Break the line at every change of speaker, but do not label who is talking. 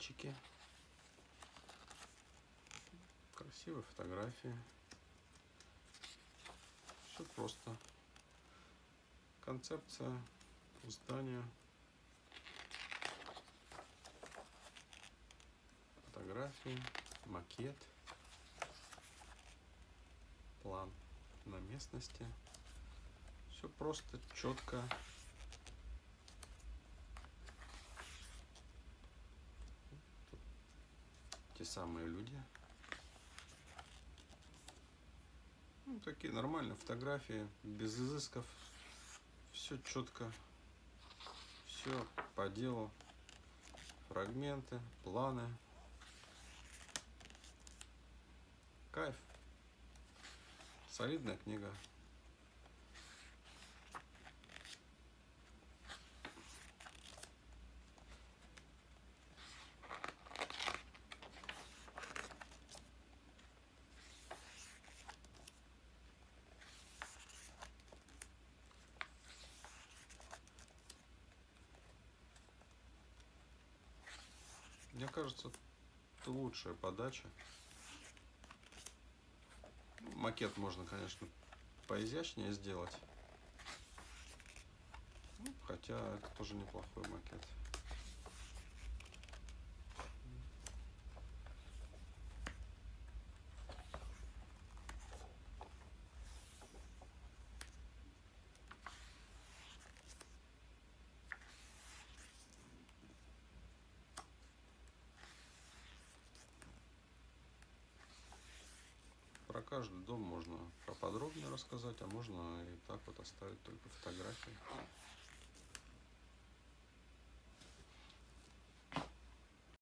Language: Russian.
мальчики. Красивые фотографии. Все просто. Концепция здания. Фотографии, макет, план на местности. Все просто, четко. Те самые люди. Ну, такие нормальные фотографии, без изысков. Все четко. Все по делу. Фрагменты, планы. Кайф. Солидная книга. Мне кажется, это лучшая подача. Макет можно, конечно, поизящнее сделать. Ну, хотя это тоже неплохой макет. Каждый дом можно поподробнее рассказать, а можно и так вот оставить только фотографии.